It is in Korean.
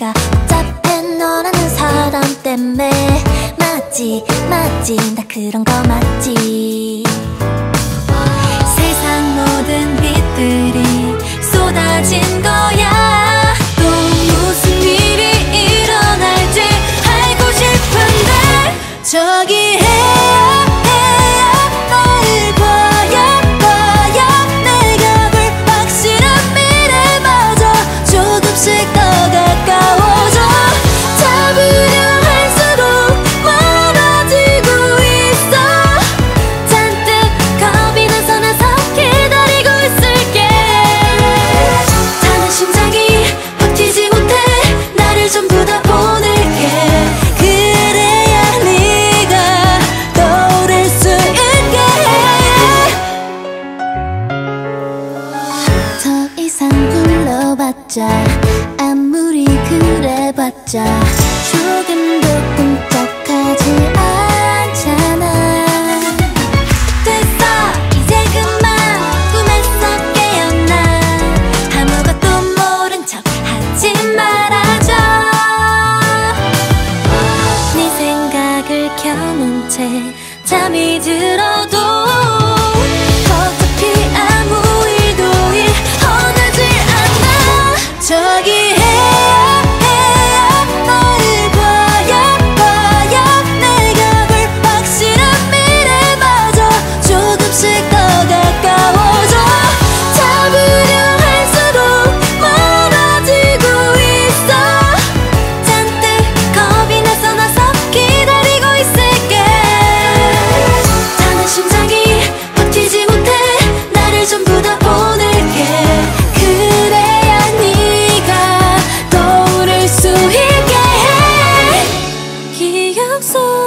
아까 짭해 너라는 사람 때문에 맞지 맞지. 나 그런 거 맞지. 해봤자 아무리 그래봤자 조금도 꿈쩍하지 않잖아. 됐어 이제 그만. 꿈에서 깨어나. 아무것도 모른 척 하지 말아줘. 네 생각을 켜놓은 채 잠이 들어도 so